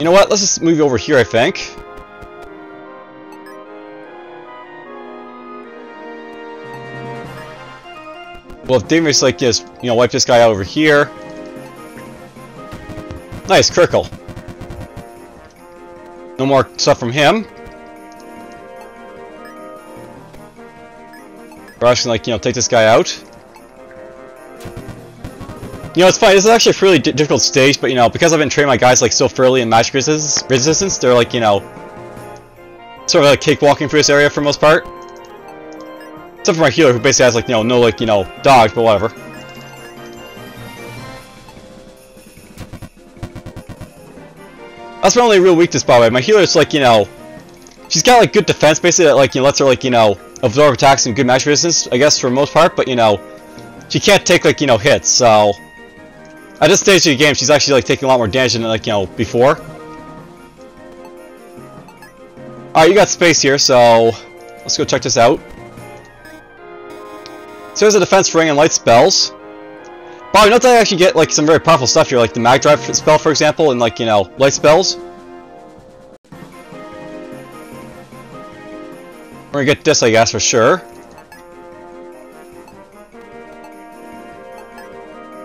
You know what? Let's just move over here, I think. Well, if Davis, like, just, you know, wipe this guy out over here. Nice, Kirkle. No more stuff from him. We're actually, like, you know, take this guy out. You know, it's funny, this is actually a really difficult stage, but, you know, because I've been training my guys, like, so thoroughly in magic resistance, resistance they're, like, you know, sort of like cakewalking through this area for most part. Except for my healer, who basically has, like, you know, no, like, you know, dodge, but whatever. That's my only real weakness, by the way. My healer's, like, you know, she's got, like, good defense, basically, that, like, you know, lets her, like, you know, absorb attacks and good magic resistance, I guess, for most part, but, you know, she can't take, like, you know, hits, so... At this stage of the game, she's actually, like, taking a lot more damage than, like, you know, before. Alright, you got space here, so... Let's go check this out. So there's a defense ring and light spells. But note that I actually get like some very powerful stuff here, like the mag drive spell, for example, and like you know light spells. We're gonna get this, I guess, for sure.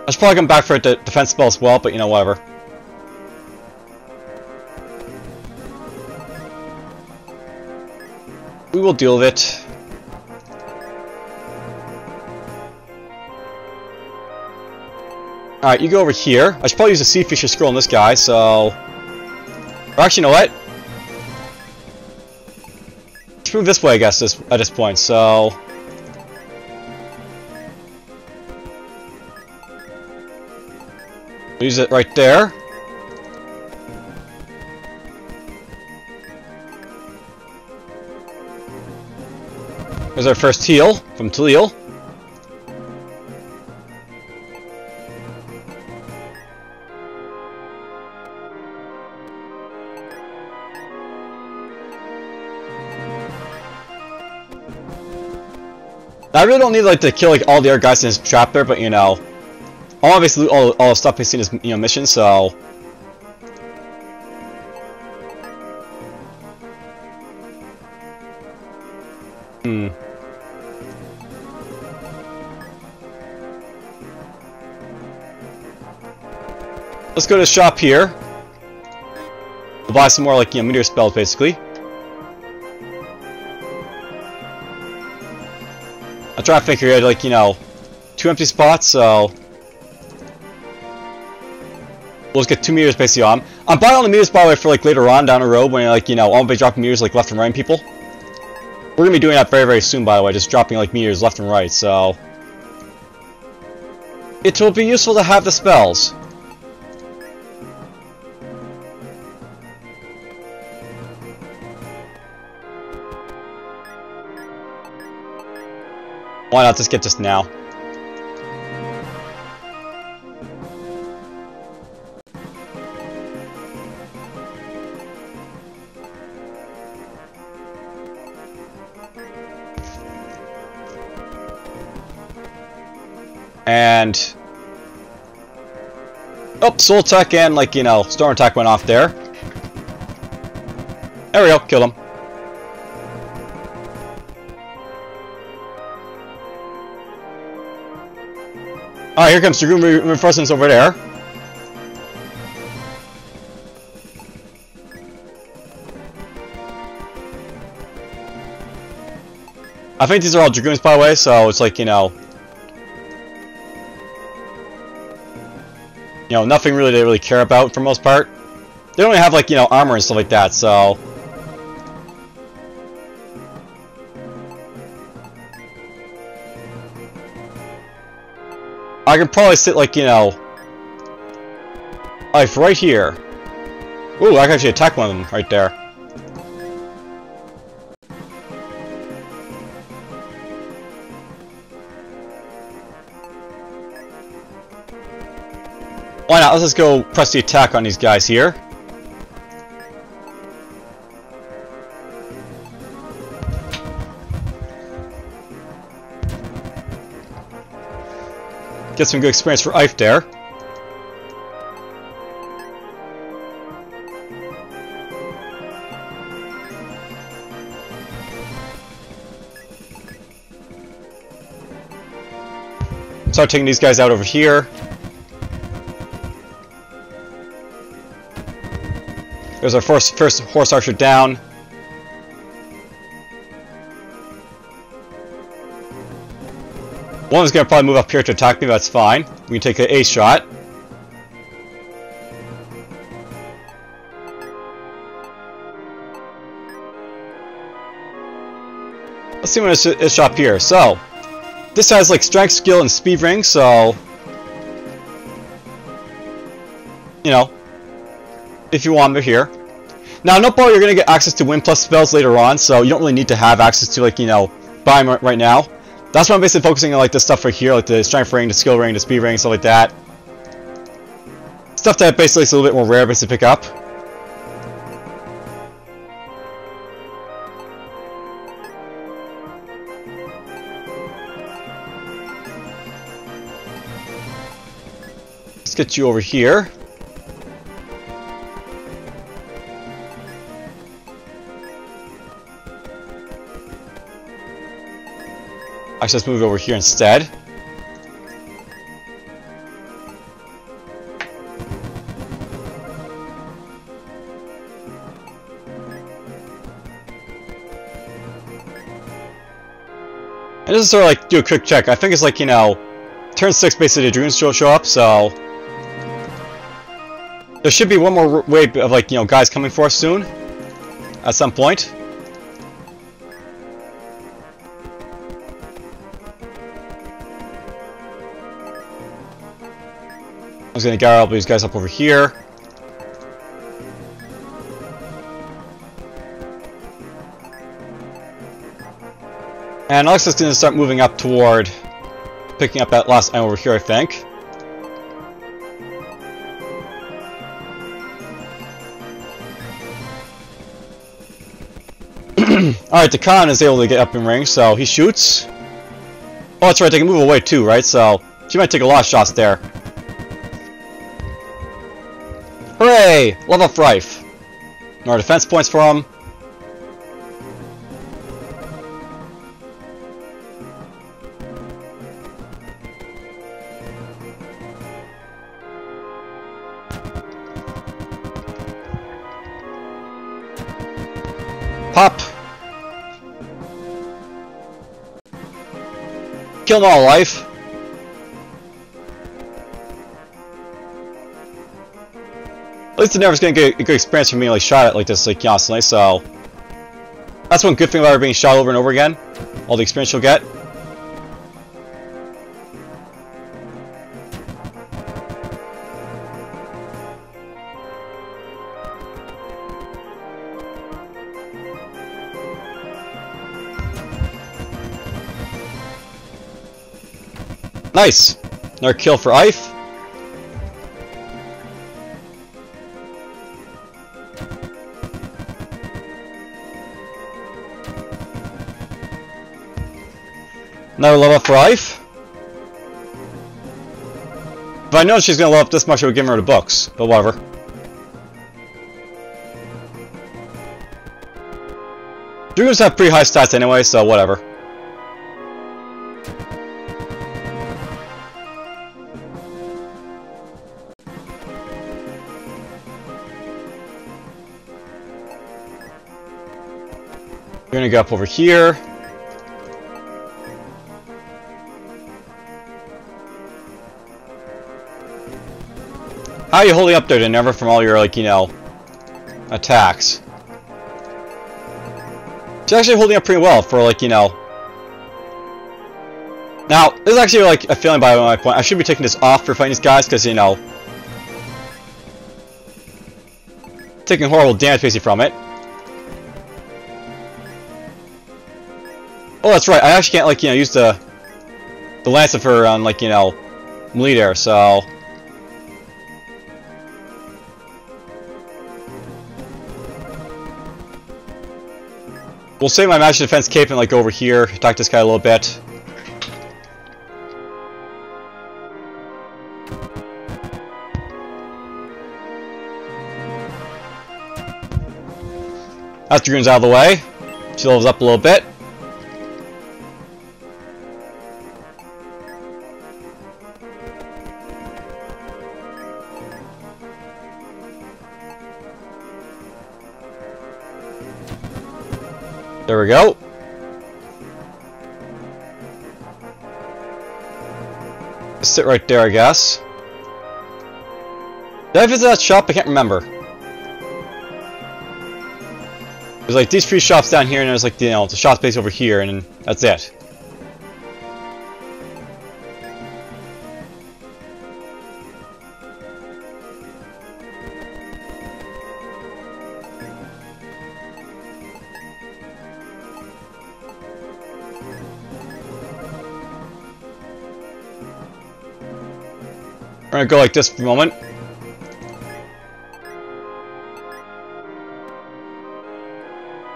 I should probably come back for a de defense spell as well, but you know, whatever. We will deal with it. Alright, you go over here. I should probably use a Sea Fisher Scroll on this guy, so... Or actually, you know what? Let's move this way, I guess, this, at this point, so... Use it right there. There's our first heal from Talil. I really don't need like to kill like all the other guys in his trap there, but you know, I'll obviously all all the stuff I see in his you know mission, so. Hmm. Let's go to the shop here. We'll buy some more like you know meteor spells basically. I try to figure out like, you know, two empty spots, so... We'll just get two meters basically on. I'm buying all the meters by the way for like later on down the road when like, you know, I'll be dropping meters like left and right people. We're gonna be doing that very very soon by the way, just dropping like meters left and right, so... It will be useful to have the spells. Why not just get this now? And... Oh, Soul Tech and, like, you know, Storm Attack went off there. There we go, killed him. Alright, here comes Dragoon Reinforcements over there. I think these are all Dragoons, by the way, so it's like, you know... You know, nothing really they really care about for most part. They don't have, like, you know, armor and stuff like that, so... I can probably sit like, you know, like right here. Ooh, I can actually attack one of them right there. let's just go press the attack on these guys here. Get some good experience for Ife there. Start taking these guys out over here. There's our first, first horse archer down. One is going to probably move up here to attack me, that's fine. We can take an A shot. Let's see what it's, here. So, this has like strength, skill, and speed ring, so... You know, if you want them here. Now, no problem, you're going to get access to win plus spells later on, so you don't really need to have access to, like, you know, buy them right now. That's why I'm basically focusing on, like, this stuff right here, like the strength ring, the skill ring, the speed ring, stuff like that. Stuff that basically is a little bit more rare, to pick up. Let's get you over here. Actually, let's move over here instead. And just sort of like do a quick check. I think it's like, you know, turn 6 basically the Dragoons show, show up, so... There should be one more wave of like, you know, guys coming for us soon. At some point. Was gonna gather these guys up over here. And Alexa's gonna start moving up toward picking up that last item over here, I think. Alright, the Khan is able to get up in range, so he shoots. Oh, that's right, they can move away too, right? So, she might take a lot of shots there. Hooray! Level up Rife. More defense points for him. Pop! Kill them all, life. Least the Nerv's gonna get a good experience from being like shot at like this like constantly, so that's one good thing about her being shot over and over again. All the experience you'll get. Nice! Another kill for Ife. Another level up for Ife. If I know she's gonna level up this much, I would give her the books, but whatever. Dragoons have pretty high stats anyway, so whatever. We're gonna go up over here. How are you holding up there to never from all your, like, you know, attacks? She's actually holding up pretty well for, like, you know... Now, this is actually, like, a feeling by my point. I should be taking this off for fighting these guys, because, you know... Taking horrible damage, basically, from it. Oh, that's right. I actually can't, like, you know, use the... The Lancer on, um, like, you know... Lead air, so... We'll save my magic defense cape and like go over here, attack this guy a little bit. That Dragoon's out of the way. She levels up a little bit. We go. Sit right there, I guess. Did I visit that shop? I can't remember. There's like these three shops down here, and there's like, you know, the shop space over here, and that's it. We're gonna go like this for a moment.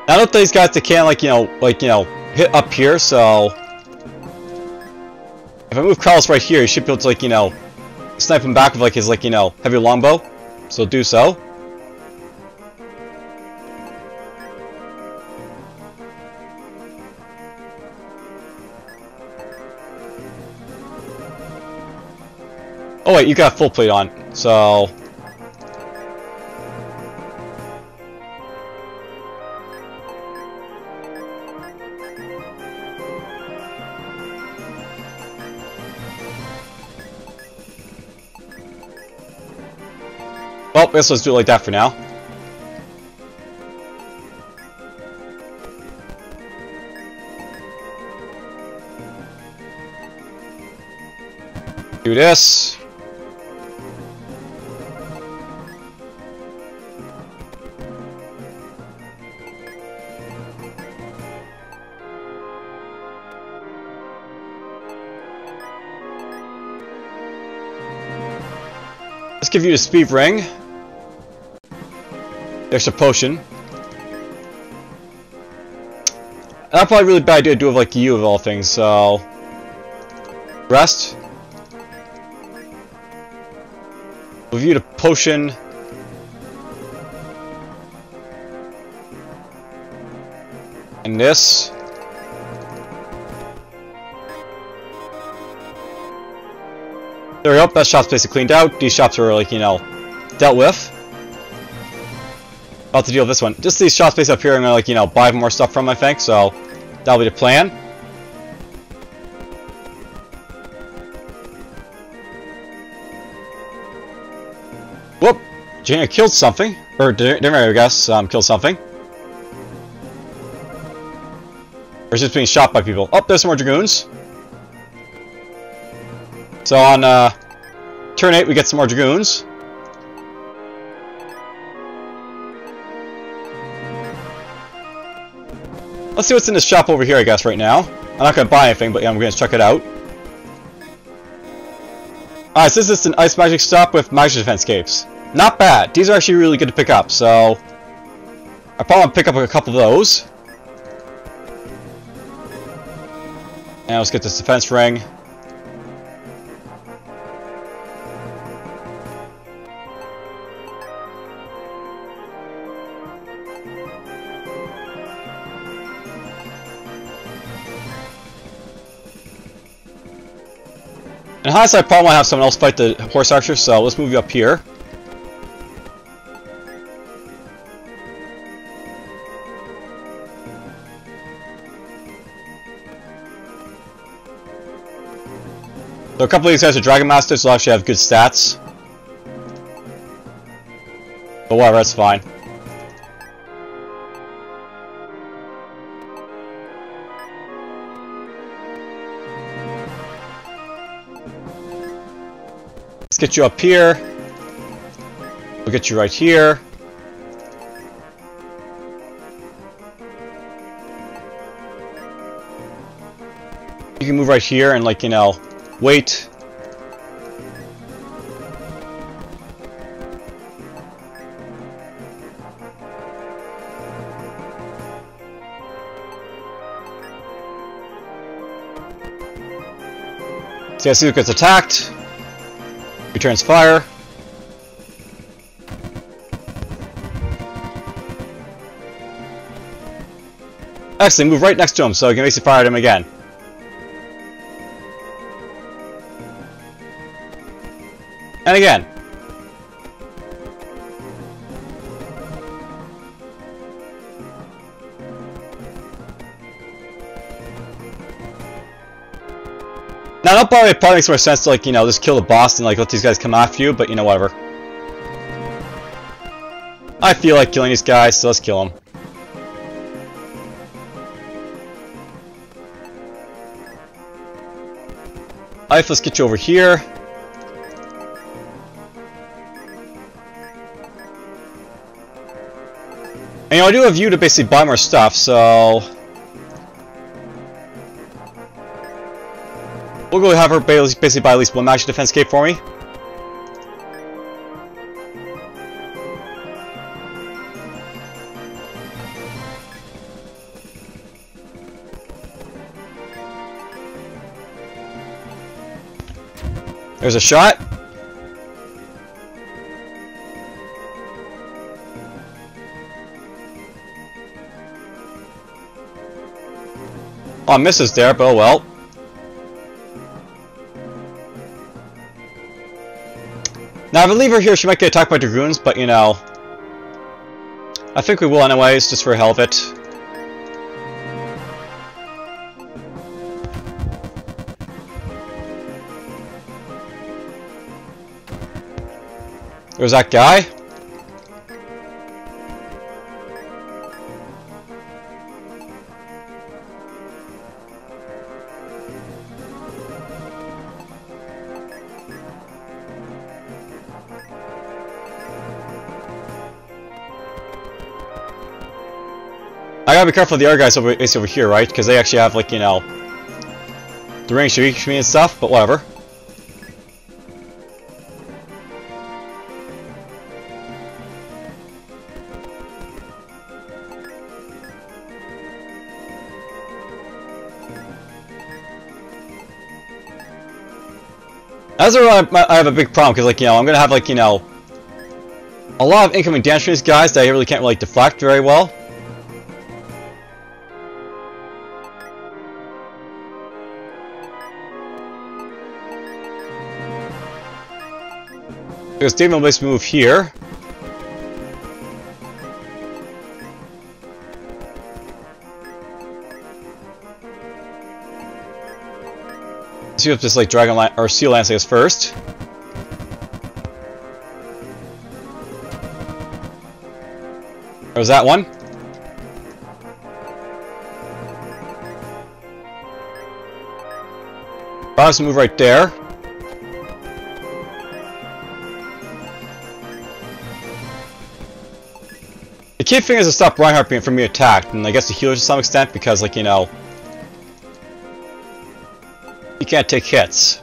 I don't that these guys they can't like you know like you know hit up here, so if I move Carlos right here, he should be able to like you know snipe him back with like his like you know heavy longbow. So do so. Oh wait, you got full plate on, so... Well, let's do it like that for now. Do this. Let's give you the speed ring. There's a potion. That's probably a really bad idea to do with like you of all things, so... Rest. Review the potion. And this. There we go, that shop's basically cleaned out. These shops are like, you know, dealt with. About to deal with this one. Just these shops based up here, I'm gonna like, you know, buy more stuff from, I think, so that'll be the plan. Whoop! Jaina killed something. Or didn't I guess, um, killed something. Or just being shot by people. Oh, there's some more Dragoons. So on uh, turn 8 we get some more Dragoons. Let's see what's in this shop over here, I guess, right now. I'm not going to buy anything, but yeah, I'm going to check it out. Alright, so this is an ice magic stop with magic defense capes. Not bad. These are actually really good to pick up, so... I probably pick up a couple of those. And let's get this defense ring. In hindsight, I probably have someone else fight the horse archer, so let's move you up here. So a couple of these guys are Dragon Masters, so actually have good stats. But whatever, that's fine. Get you up here. We'll get you right here. You can move right here and like, you know, Wait. See, I see who gets attacked. Returns fire. Excellent, move right next to him so he can basically fire at him again. And again. Know probably it probably makes more sense to like, you know, just kill the boss and like let these guys come after you, but you know, whatever. I feel like killing these guys, so let's kill them. Alright, let's get you over here. And you know, I do have you to basically buy more stuff, so... We'll go have her basically buy at least one magic defense cape for me. There's a shot. Oh, misses there, but oh well. Now, I leave her here, she might get attacked by dragoons, but you know... I think we will anyways, just for hell of it. There's that guy. Gotta be careful of the other guys over, over here, right? Because they actually have, like, you know, the range to reach me and stuff, but whatever. As a I have a big problem because, like, you know, I'm gonna have, like, you know, a lot of incoming damage from these guys that I really can't really deflect very well. Because will basically move here. see if this like Dragon or Steel Lance is first. Was that one? Bob's move right there. Key thing is to stop Reinhardt being from being attacked, and I guess the healers to some extent, because, like, you know, you can't take hits.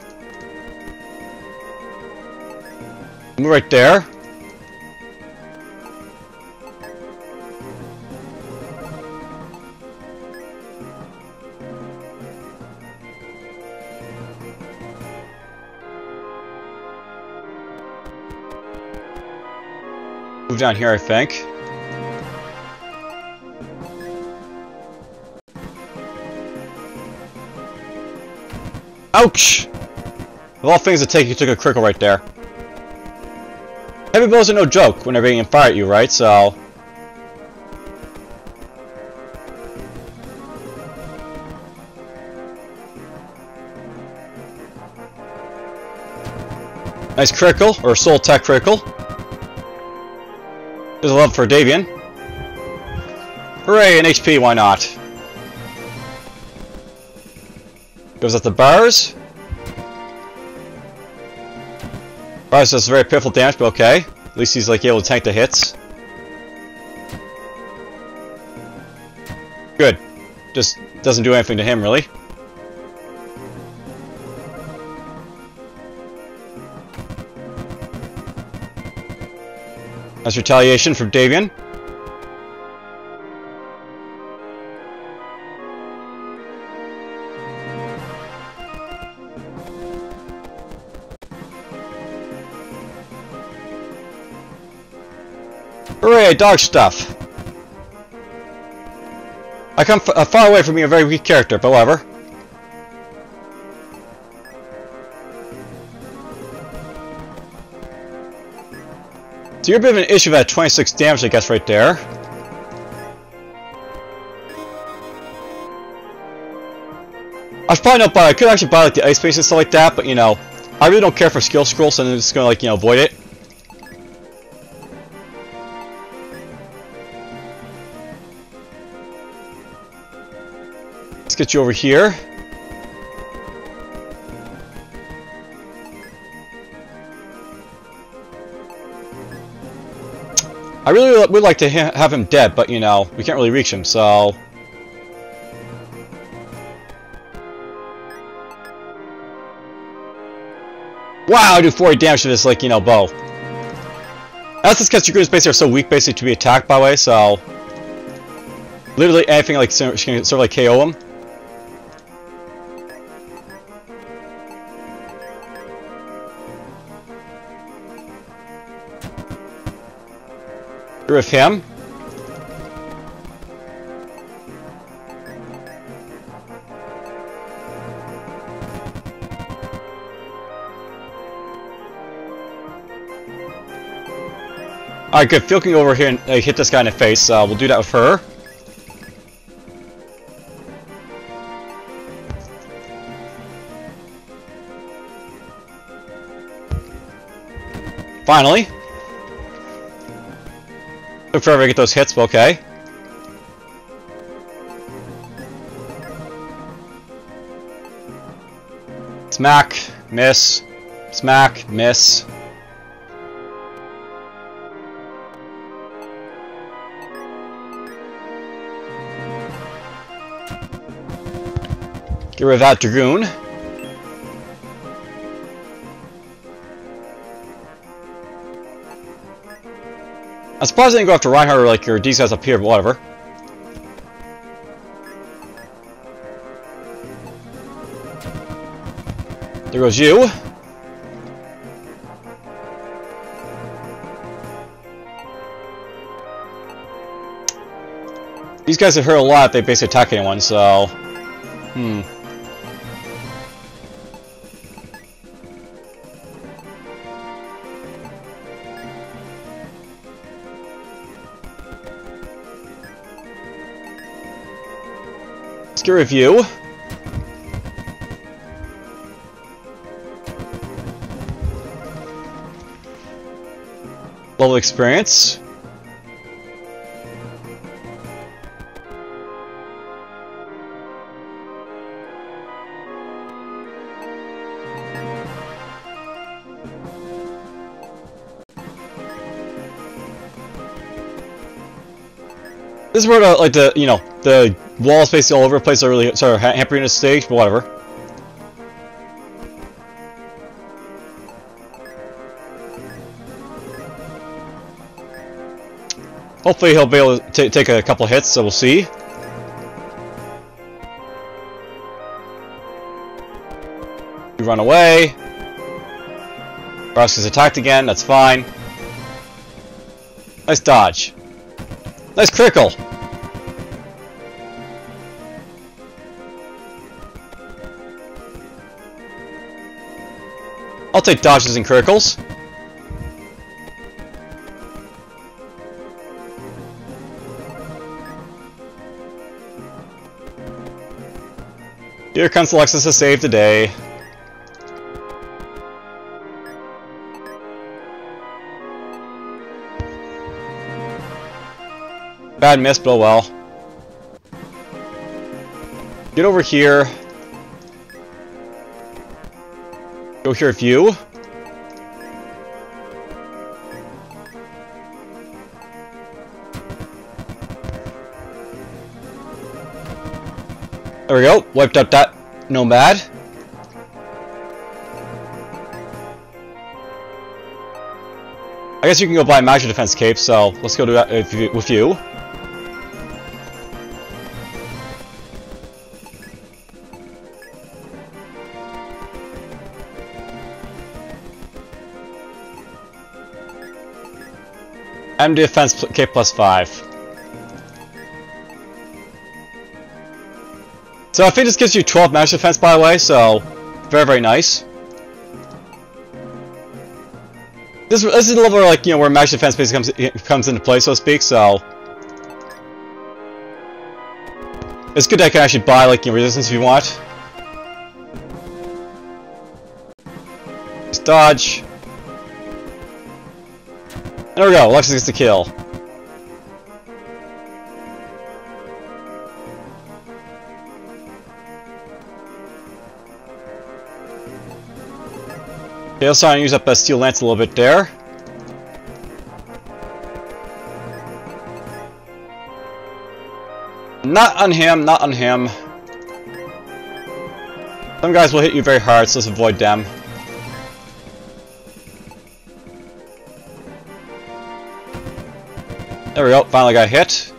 Move right there. Move down here, I think. Ouch! Of all things to take, you took a critical right there. Heavy blows are no joke when they can fire at you, right? So... Nice critical, or soul tech critical. There's a love for Davion. Hooray, an HP, why not? Goes at the bars. Bars does very pitiful damage, but okay. At least he's like able to tank the hits. Good. Just doesn't do anything to him, really. That's retaliation from Davion. Hooray, dog stuff! I come uh, far away from being a very weak character, but whatever. So you're a bit of an issue with that 26 damage, I guess, right there. I should probably not buy, I could actually buy like the ice base and stuff like that, but you know, I really don't care for skill scrolls, so I'm just gonna like, you know, avoid it. Get you over here. I really would like to ha have him dead, but you know, we can't really reach him, so... Wow, I do 40 damage to this, like, you know, bow. That's just because Dragoon's basically are so weak, basically, to be attacked, by way, so... Literally anything, like, sort of like KO him. With him. Alright, good. Phil can go over here and uh, hit this guy in the face. Uh, we'll do that with her. Finally. Took forever to get those hits, okay. Smack, miss, smack, miss. Get rid of that Dragoon. I'm surprised I didn't go after Reinhardt or like your these guys up here, but whatever. There goes you. These guys have hurt a lot they basically attack anyone, so... Hmm. To review. Level experience. This is where the, like the, you know, the walls basically all over the place are really sort of hampering the stage, but whatever. Hopefully he'll be able to take a couple hits, so we'll see. You run away. Rosk is attacked again, that's fine. Nice dodge. Nice critical. I'll take dodges and criticals. Here comes Alexis to save the day. Bad miss, but oh well. Get over here. Go here view. There we go. Wiped out that nomad. I guess you can go buy a magic defense cape, so let's go do that with you. I'm defense K plus 5. So I think this gives you 12 max defense by the way, so very very nice. This, this is the level where, like, you know, where max defense basically comes, comes into play, so to speak, so... It's good that I can actually buy, like, resistance if you want. Dodge. There we go, Alexis gets the kill. Okay, let's try and use up that steel lance a little bit there. Not on him, not on him. Some guys will hit you very hard, so let's avoid them. There we go, finally got hit.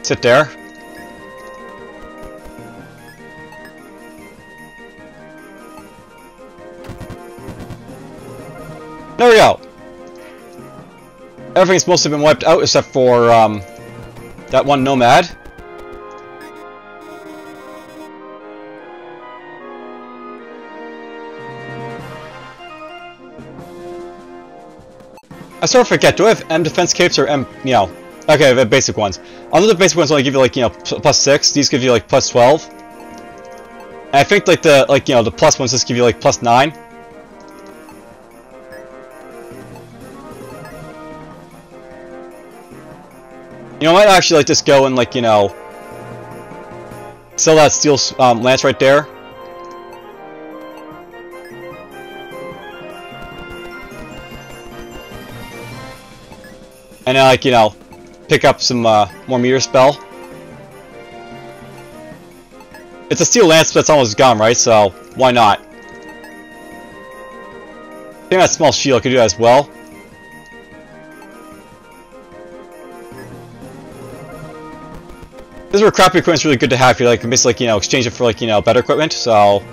Sit there. There we go. Everything's mostly been wiped out except for um, that one nomad. I sort of forget, do I have M defense capes or M, you know, okay, the basic ones. Although the basic ones only give you like, you know, plus 6, these give you like plus 12. And I think like the, like, you know, the plus ones just give you like plus 9. You know, I might actually like just go and like, you know, sell that steel um, lance right there. And then, like, you know, pick up some uh, more meteor spell. It's a steel lance but that's almost gone, right? So, why not? I think that small shield could do that as well. This is where crappy equipment's really good to have. You like basically, like, you know, exchange it for like, you know, better equipment. So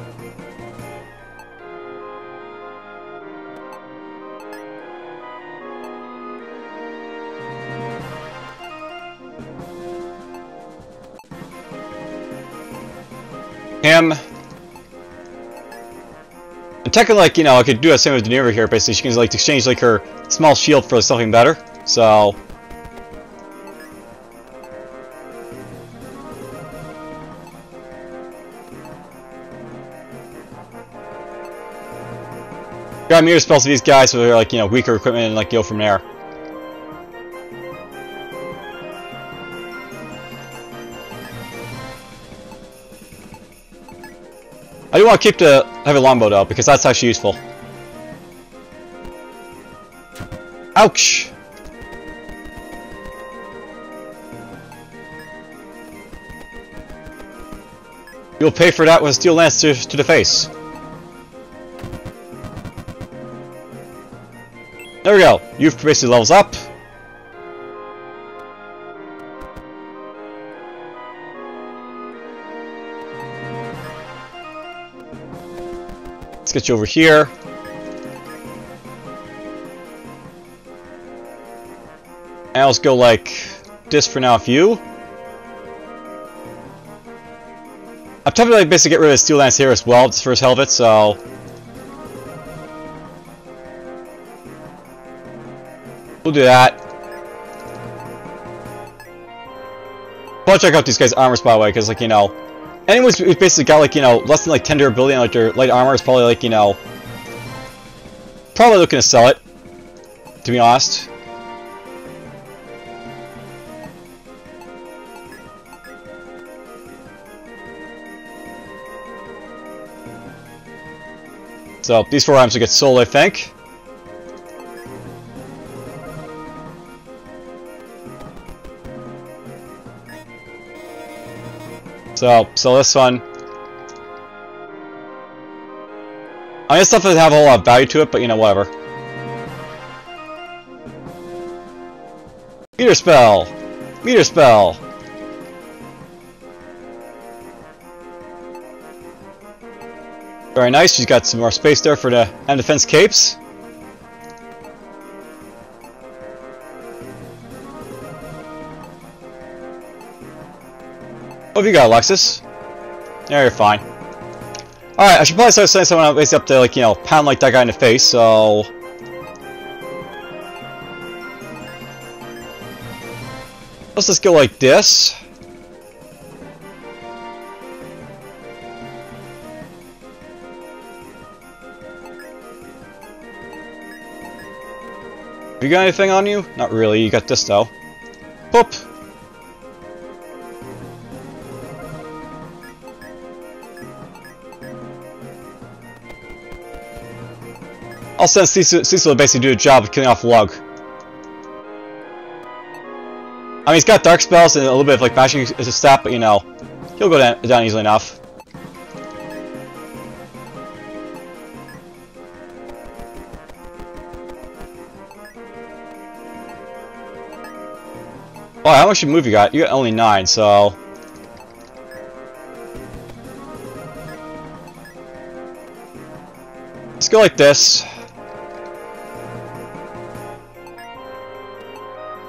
Technically, like, you know, I could do the same with Daenerys here, basically. She can, like, exchange, like, her small shield for something better. So... Grab meteor spells to these guys so they're like, you know, weaker equipment and like go from there. Want to keep the heavy longbow though, because that's actually useful. Ouch! You'll pay for that with a steel lance to, to the face. There we go. You've basically levels up. Get you over here. And let's go like this for now if you. I'm tempted to like, basically get rid of Steel Lance here as well, just for his hell so... We'll do that. But check out these guys' armors, by the way, because, like, you know, anyone who's basically got, like, you know, less than, like, 10 durability on, like, their light armor is probably, like, you know, probably looking to sell it, to be honest. So, these four items will get sold, I think. So, so this one. I mean, stuff doesn't have a whole lot of value to it, but you know, whatever. Meteor spell! Meteor spell! Very nice, she's got some more space there for the end defense capes. have you got, Alexis? Yeah, you're fine. Alright, I should probably start sending someone out basically up to, like, you know, pound like that guy in the face, so... Let's just go like this. You got anything on you? Not really, you got this though. Boop! I'll send Cecil, to basically do a job of killing off Lug. I mean, he's got dark spells and a little bit of like magic as a stat, but you know, he'll go down, down easily enough. Oh, how much move you got? You got only nine, so... Let's go like this.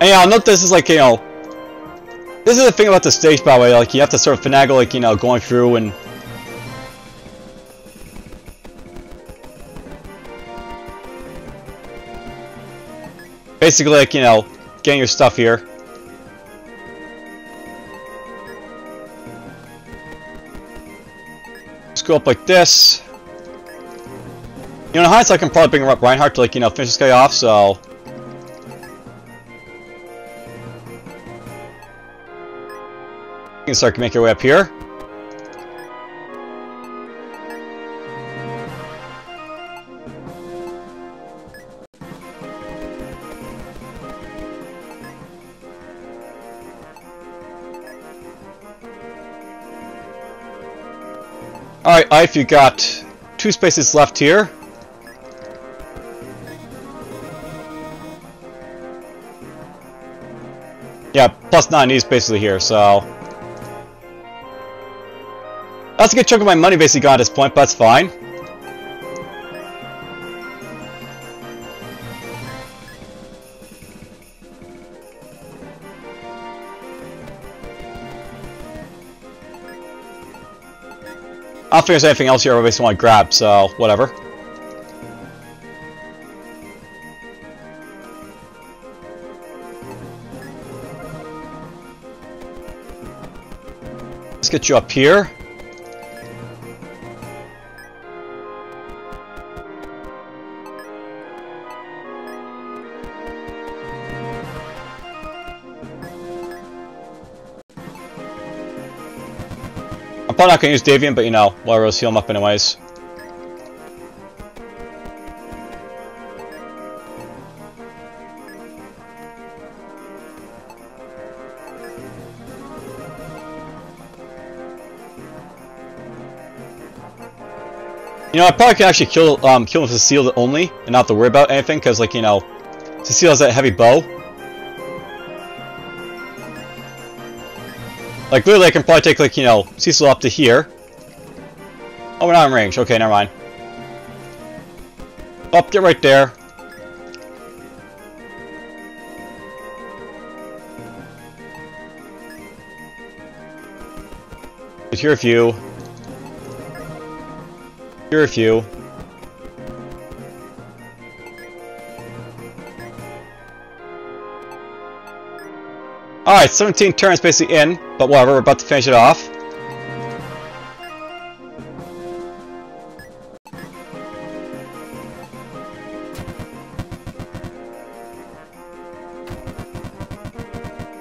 And yeah, note this is like, you know... This is the thing about the stage, by the way, like, you have to sort of finagle, like, you know, going through and... Basically, like, you know, getting your stuff here. go up like this. You know, in hindsight, I can probably bring up Reinhardt to, like, you know, finish this guy off, so... can start to make your way up here. Alright, Ife, you got two spaces left here. Yeah, plus 9 is basically here, so... That's a good chunk of my money basically got at this point, but that's fine. I don't think there's anything else here I basically want to grab, so whatever. Let's get you up here. Probably not going to use Davion, but you know, whatever, let's heal him up anyways. You know, I probably can actually kill um, kill him with Cecile only, and not have to worry about anything, because, like, you know, Cecile has that heavy bow. Like, literally, I can probably take, like, you know, Cecil up to here. Oh, we're not in range. Okay, never mind. Up, get right there. Here a few. Here a few. Alright, 17 turns basically in, but whatever, we're about to finish it off.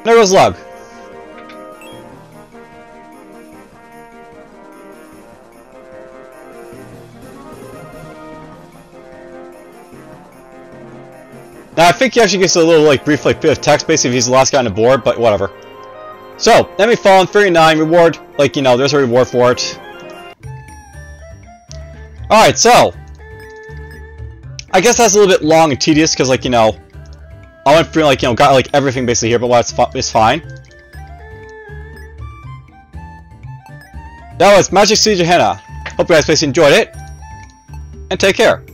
There goes Lug. Now, I think he actually gets a little, like, brief, like, bit of text, basically, if he's the last guy on the board, but whatever. So, enemy fallen, 39, reward, like, you know, there's a reward for it. Alright, so. I guess that's a little bit long and tedious, because, like, you know, I went through, like, you know, got, like, everything basically here, but well, it's, fine. That was Magic Siege of Henna. Hope you guys basically enjoyed it, and take care.